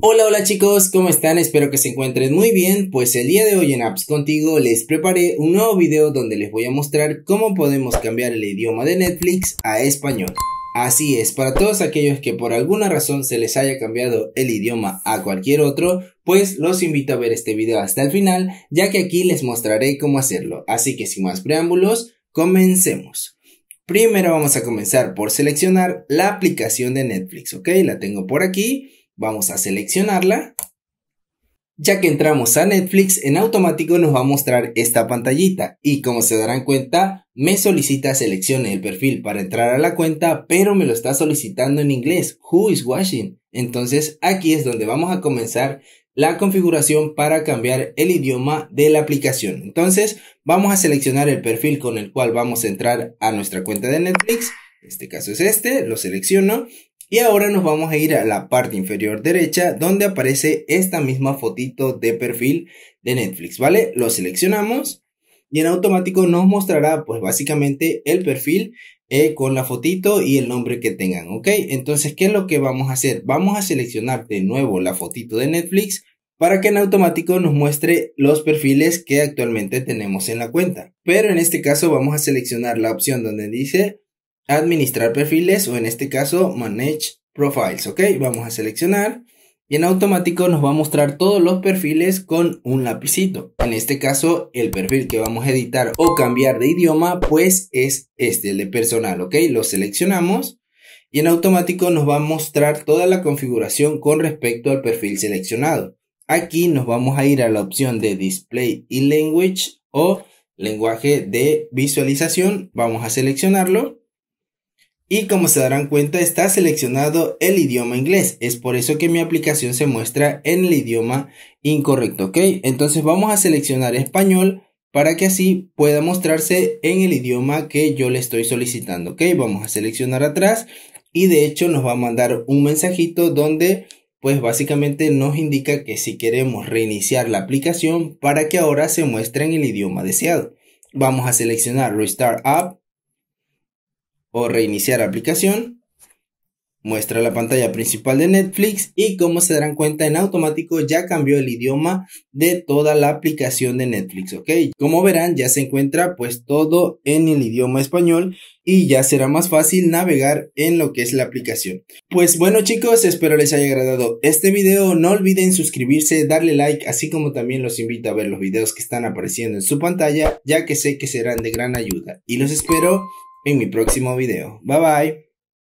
Hola, hola chicos, ¿cómo están? Espero que se encuentren muy bien. Pues el día de hoy en Apps Contigo les preparé un nuevo video donde les voy a mostrar cómo podemos cambiar el idioma de Netflix a español. Así es, para todos aquellos que por alguna razón se les haya cambiado el idioma a cualquier otro, pues los invito a ver este video hasta el final, ya que aquí les mostraré cómo hacerlo. Así que sin más preámbulos, comencemos. Primero vamos a comenzar por seleccionar la aplicación de Netflix, ¿ok? La tengo por aquí Vamos a seleccionarla. Ya que entramos a Netflix, en automático nos va a mostrar esta pantallita y como se darán cuenta, me solicita seleccione el perfil para entrar a la cuenta, pero me lo está solicitando en inglés. Who is watching? Entonces aquí es donde vamos a comenzar la configuración para cambiar el idioma de la aplicación. Entonces vamos a seleccionar el perfil con el cual vamos a entrar a nuestra cuenta de Netflix. En este caso es este, lo selecciono y ahora nos vamos a ir a la parte inferior derecha donde aparece esta misma fotito de perfil de Netflix, ¿vale? Lo seleccionamos y en automático nos mostrará pues básicamente el perfil eh, con la fotito y el nombre que tengan, ¿ok? Entonces, ¿qué es lo que vamos a hacer? Vamos a seleccionar de nuevo la fotito de Netflix para que en automático nos muestre los perfiles que actualmente tenemos en la cuenta. Pero en este caso vamos a seleccionar la opción donde dice administrar perfiles o en este caso manage profiles, ok, vamos a seleccionar y en automático nos va a mostrar todos los perfiles con un lapicito. En este caso, el perfil que vamos a editar o cambiar de idioma, pues es este, el de personal, ¿ok? Lo seleccionamos y en automático nos va a mostrar toda la configuración con respecto al perfil seleccionado. Aquí nos vamos a ir a la opción de Display y Language o lenguaje de visualización. Vamos a seleccionarlo y como se darán cuenta está seleccionado el idioma inglés. Es por eso que mi aplicación se muestra en el idioma incorrecto, ¿ok? Entonces vamos a seleccionar español para que así pueda mostrarse en el idioma que yo le estoy solicitando, ¿ok? Vamos a seleccionar atrás y de hecho nos va a mandar un mensajito donde pues básicamente nos indica que si queremos reiniciar la aplicación para que ahora se muestre en el idioma deseado. Vamos a seleccionar Restart App o reiniciar aplicación. Muestra la pantalla principal de Netflix y como se darán cuenta en automático ya cambió el idioma de toda la aplicación de Netflix, ¿ok? Como verán ya se encuentra pues todo en el idioma español y ya será más fácil navegar en lo que es la aplicación. Pues bueno chicos, espero les haya agradado este video, no olviden suscribirse, darle like, así como también los invito a ver los videos que están apareciendo en su pantalla, ya que sé que serán de gran ayuda y los espero en mi próximo video. Bye bye.